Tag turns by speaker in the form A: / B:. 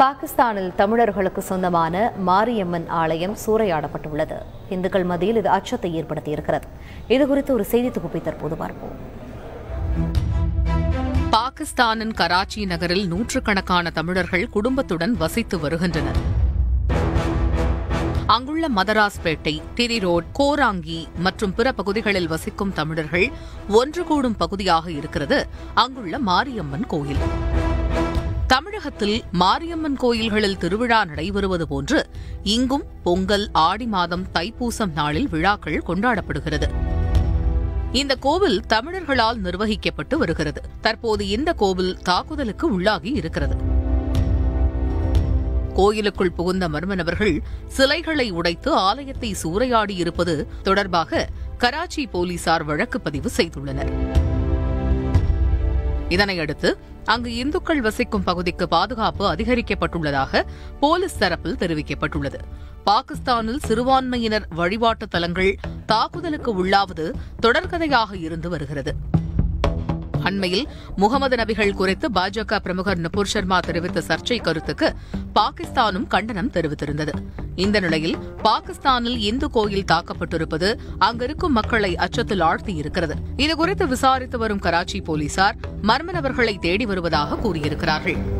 A: பாகிஸ்தானில் தமிழர்களுக்கு சொந்தமான மாரியம்மன் ஆலயம் சூறையாடப்பட்டுள்ளது. இந்துக்கள் மத்தியில் இது அச்சத்தை ஏற்படுத்தியிருக்கிறது. இது குறித்து ஒரு செய்தி தொகுப்பை தற்போது பார்ப்போம்.
B: பாகிஸ்தானின் கராச்சி நகரில் நூற்றுக்கணக்கான தமிழர்கள் குடும்பத்துடன் வசித்து வருகின்றனர். அங்குள்ள மதராஸ்பேட்டை டிரி ரோட் கோராங்கி மற்றும் பிற பகுதிகளில் வசிக்கும் தமிழர்கள் ஒன்று கூடும் பகுதியாக இருக்கிறது. அங்குள்ள மாரியம்மன் கோயில். தமிழகத்தில் மாரியம்மன் கோயில்களில் திருவிழா நடைபெறுவது போன்று இங்கும் பொங்கல் ஆடி மாதம் தைப்பூசம் நாளில் விழாக்கள் கொண்டாடப்படுகிறது. இந்த கோவில் தமிழர்களால் நிர்வகிக்கப்பட்டு வருகிறது. தற்போது இந்த கோவில் தாக்குதலுக்கு உள்ளாகி இருக்கிறது. கோயிலுக்குள் புகுந்த மர்ம நபர்கள் சிலைகளை உடைத்து ஆலயத்தை சூறையாடி இருப்பது தொடர்பாக கராச்சி போலீசார் வழக்கு பதிவு செய்துள்ளனர். இதனையடுத்து அங்கு இந்துக்கள் வசிக்கும் பகுதிக்கு பாதுகாப்பு அதிகரிக்கப்பட்டுள்ளதாக போலீஸ் தரப்பில் தெரிவிக்கப்பட்டுள்ளது. பாகிஸ்தானில் சிறுபான்மையினர் வழிபாட்டு தலங்கள் தாக்குதலுக்கு உள்ளாவது தொடர்கதையாக இருந்து வருகிறது. அண்மையில் முகமது நபிகள் குறித்து பாஜக பிரமுகர் நுபுர் சர்மா தெரிவித்த சர்ச்சை கருத்துக்கு பாகிஸ்தானும் கண்டனம் தெரிவித்திருந்தது. இந்த நிலையில் பாகிஸ்தானில் இந்து கோயில் தாக்கப்பட்டிருப்பது அங்கிருக்கும் மக்களை அச்சத்தில் ஆழ்த்தியிருக்கிறது. இதுகுறித்து விசாரித்து வரும் கராச்சி போலீசார் மர்ம நபர்களை தேடி வருவதாக கூறியிருக்கிறார்கள்.